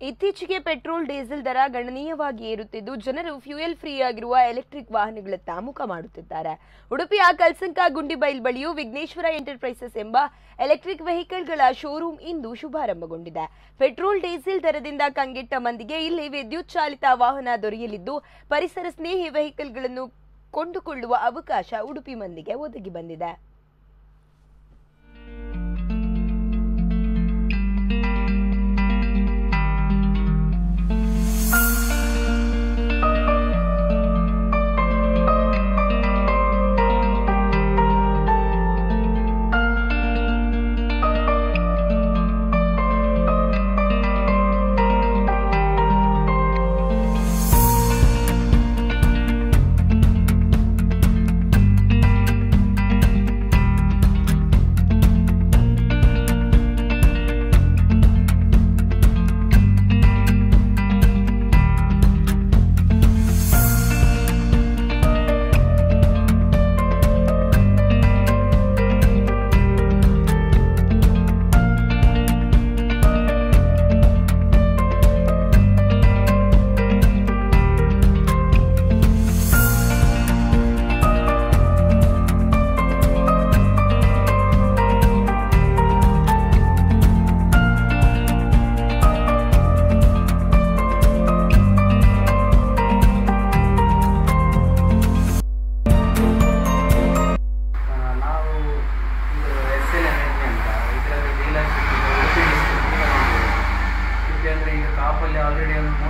ಇತ್ತೀಚೆಗೆ petrol, diesel ದರ ಗಣನೀಯವಾಗಿ ಏರುತ್ತಿದ್ದು, ಜನರು ಫ್ಯೂಯಲ್ ಫ್ರೀ ಆಗಿರುವ ಎಲೆಕ್ಟ್ರಿಕ್ ವಾಹನಗಳತ್ತ ಮುಖ ಮಾಡುತ್ತಿದ್ದಾರೆ. ಉಡುಪಿಯ ಕಲ್ಸಂಕ ಗುಂಡಿಬೈಲ್ ಬಳಿಯು ವಿಘ್ನೇಶ್ವರ ಎಂಟರ್ಪ್ರೈಸಸ್ ಎಂಬ ಎಲೆಕ್ಟ್ರಿಕ್ ವೆಹಿಕಲ್ಗಳ ಶೋರೂಮ್ ಇಂದು ಶುಭಾರಂಭಗೊಂಡಿದೆ. ಪೆಟ್ರೋಲ್, ಡೀಸೆಲ್ ದರದಿಂದ ಕಂಗೆಟ್ಟ ಮಂದಿಗೆ ಇಲ್ಲಿ ವಿದ್ಯುತ್ ಚಾಲಿತ ವಾಹನ ದೊರೆಯಲಿದ್ದು, ಪರಿಸರ ಸ್ನೇಹಿ ವೆಹಿಕಲ್ಗಳನ್ನು ಕೊಂಡುಕೊಳ್ಳುವ ಅವಕಾಶ ಉಡುಪಿ ಮಂದಿಗೆ ಒದಗಿ ಬಂದಿದೆ.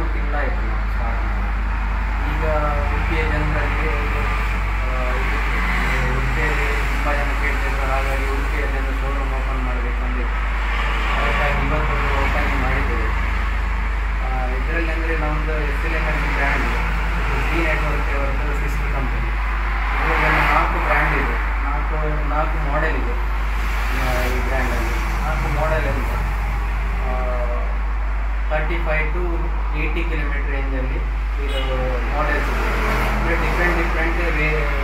ತಿಂಗಳಾಯಿತು ನಾವು ಈಗ ಉಡುಪಿಯ ಜನರಲ್ಲಿ thirty five to eighty kilometre ರೇಂಜಲ್ಲಿ ಇದು ಮಾಡೆಲ್ಸ್ ಅಂದರೆ ಡಿಫ್ರೆಂಟ್ ಡಿಫ್ರೆಂಟ್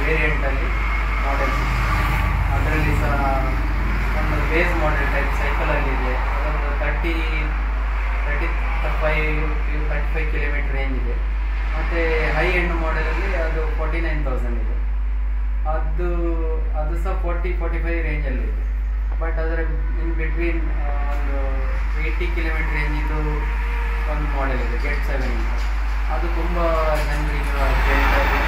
ವೇರಿಯಂಟಲ್ಲಿ ಮಾಡೆಲ್ಸ್ ಅದರಲ್ಲಿ ಸಹ ಒಂದು ಬೇಸ್ ಮಾಡೆಲ್ ಟೈಪ್ ಸೈಕಲಲ್ಲಿ ಇದೆ. ಅದೊಂದು thirty thirty five thirty five kilometre range ಇದೆ. ಮತ್ತು ಹೈ ಎಂಡ್ ಮಾಡೆಲಲ್ಲಿ ಅದು ಫೋರ್ಟಿ ನೈನ್ ತೌಸಂಡ್ ಇದೆ. ಅದು ಅದು ಸಹ ಫೋರ್ಟಿ ಫೋರ್ಟಿ ಫೈವ್ ರೇಂಜಲ್ಲಿ ಇದೆ. ಬಟ್ ಅದರ ಇನ್ ಬಿಟ್ವೀನ್ ಒಂದು ಏಯ್ಟಿ ಕಿಲೋಮೀಟರ್ ರೇಂಜಿದು ಗೆಟ್ ಸೆವೆನ್ ಅದು ತುಂಬ ಜನರಿಗೆ ಕೇಳ್ತಾ ಇದೆ